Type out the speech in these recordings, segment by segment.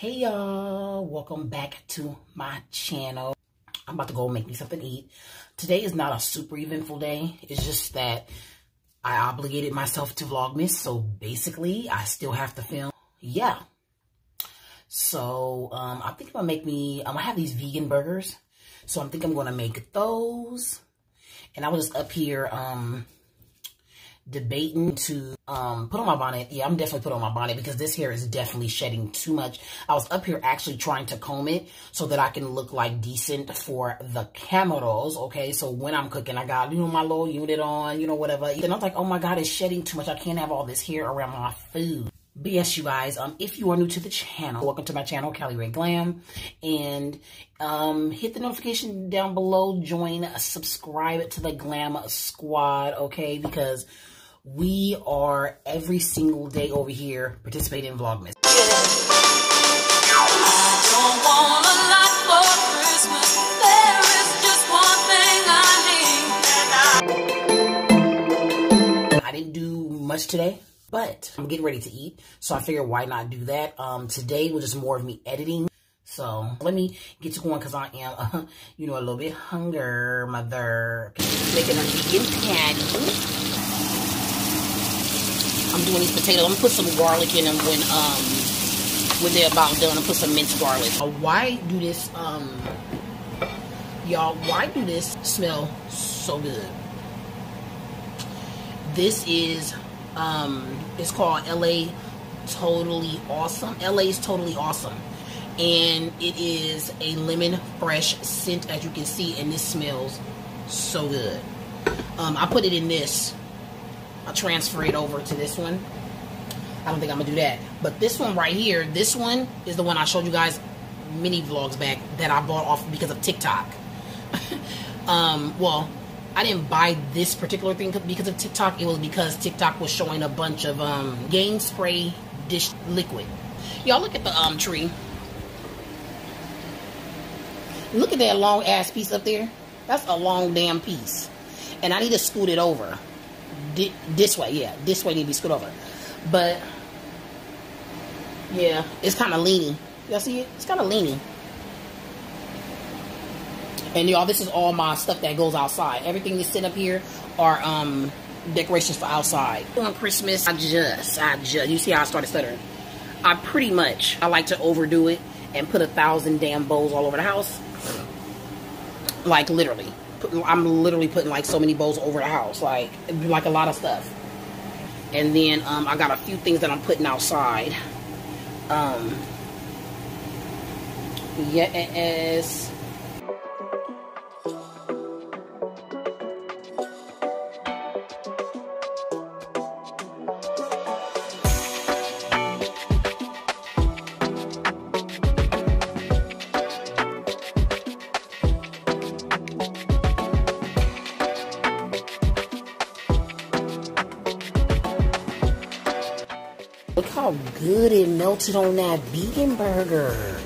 Hey y'all, welcome back to my channel. I'm about to go make me something to eat. Today is not a super eventful day. It's just that I obligated myself to Vlogmas. So basically, I still have to film. Yeah. So um, I think I'm gonna make me, I'm gonna have these vegan burgers. So I'm thinking I'm gonna make those. And I was just up here um, debating to um, put on my bonnet. Yeah, I'm definitely put on my bonnet because this hair is definitely shedding too much. I was up here actually trying to comb it so that I can look like decent for the cameras. Okay, so when I'm cooking, I got, you know, my little unit on, you know, whatever. And I was like, oh my God, it's shedding too much. I can't have all this hair around my food. Yes, you guys, um, if you are new to the channel, welcome to my channel, Cali Redd Glam. And um, hit the notification down below. Join, subscribe to the Glam Squad, okay? Because we are every single day over here participating in Vlogmas. I didn't do much today, but I'm getting ready to eat. So I figured why not do that? Um, today was just more of me editing. So let me get to going because I am, uh, you know, a little bit hunger, mother. Making a vegan patty. I'm doing these potatoes. I'm gonna put some garlic in them when um when they're about done. I'm put some minced garlic. Why do this um y'all? Why do this smell so good? This is um it's called LA Totally Awesome. LA is Totally Awesome. And it is a lemon fresh scent as you can see and this smells so good. Um, I put it in this I'll transfer it over to this one. I don't think I'm gonna do that. But this one right here, this one is the one I showed you guys mini vlogs back that I bought off because of TikTok. um, well, I didn't buy this particular thing because of TikTok. It was because TikTok was showing a bunch of um, Gain Spray dish liquid. Y'all look at the um tree. Look at that long ass piece up there. That's a long damn piece. And I need to scoot it over this way, yeah. This way need to be screwed over. But, yeah, it's kind of leaning. Y'all see it? It's kind of leaning. And y'all, this is all my stuff that goes outside. Everything that's sitting up here are um decorations for outside. On Christmas, I just, I just, you see how I started stuttering? I pretty much, I like to overdo it and put a thousand damn bows all over the house. Like, literally. I'm literally putting like so many bowls over the house, like like a lot of stuff. And then um, I got a few things that I'm putting outside. Um, yes. How good it melted on that vegan burger.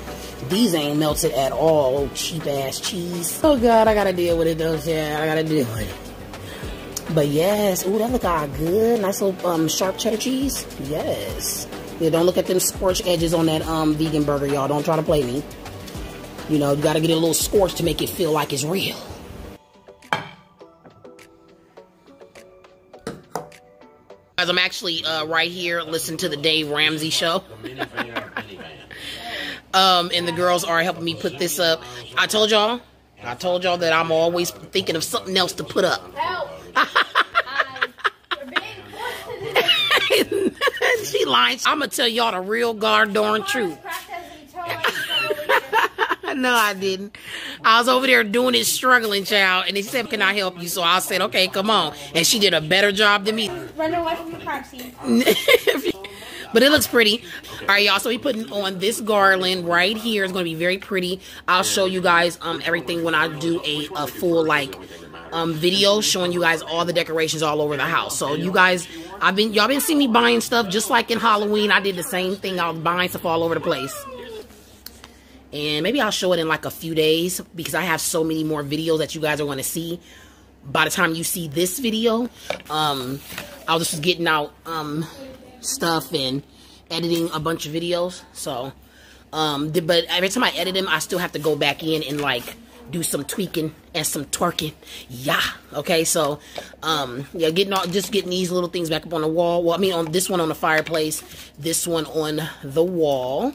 These ain't melted at all, cheap ass cheese. Oh God, I gotta deal with it though, yeah, I gotta deal with it. But yes, ooh, that look all good. Nice little um, sharp cheddar cheese. Yes. Yeah, don't look at them scorched edges on that um, vegan burger, y'all. Don't try to play me. You know, you gotta get a little scorched to make it feel like it's real. Guys, I'm actually uh, right here listening to the Dave Ramsey show. um, and the girls are helping me put this up. I told y'all, I told y'all that I'm always thinking of something else to put up. she lying. I'm gonna tell y'all the real guard darn truth. no, I didn't. I was over there doing it, struggling, child. And they said, Can I help you? So I said, Okay, come on. And she did a better job than me. Away from the crime scene. but it looks pretty. All right, y'all. So we putting on this garland right here. It's going to be very pretty. I'll show you guys um everything when I do a, a full, like, um video showing you guys all the decorations all over the house. So you guys, I've been, y'all been seeing me buying stuff just like in Halloween. I did the same thing. I was buying stuff all over the place and maybe I'll show it in like a few days because I have so many more videos that you guys are going to see by the time you see this video. Um, I was just getting out um, stuff and editing a bunch of videos. So Um, but every time I edit them, I still have to go back in and like do some tweaking and some twerking. Yeah. Okay. So, um, yeah, getting all, just getting these little things back up on the wall. Well, I mean, on this one on the fireplace, this one on the wall.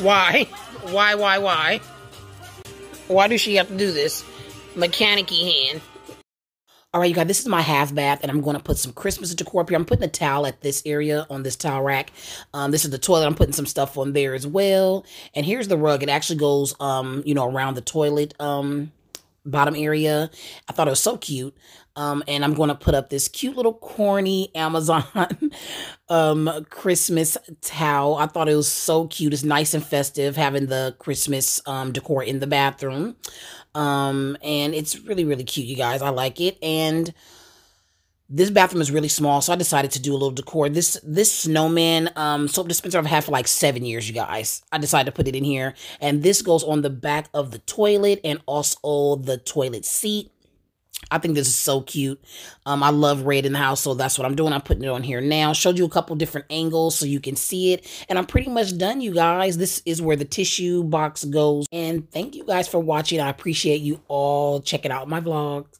Why? Why, why, why? Why does she have to do this? Mechanic hand. All right, you guys, this is my half bath, and I'm going to put some Christmas decor up here. I'm putting a towel at this area on this towel rack. Um, this is the toilet. I'm putting some stuff on there as well. And here's the rug. It actually goes, um, you know, around the toilet um, bottom area. I thought it was so cute. Um, and I'm going to put up this cute little corny Amazon um, Christmas towel. I thought it was so cute. It's nice and festive having the Christmas um, decor in the bathroom. Um, and it's really, really cute, you guys. I like it. And this bathroom is really small, so I decided to do a little decor. This this snowman um, soap dispenser I've had for like seven years, you guys. I decided to put it in here. And this goes on the back of the toilet and also the toilet seat. I think this is so cute. Um, I love red in the house, so that's what I'm doing. I'm putting it on here now. Showed you a couple different angles so you can see it. And I'm pretty much done, you guys. This is where the tissue box goes. And thank you guys for watching. I appreciate you all checking out my vlogs.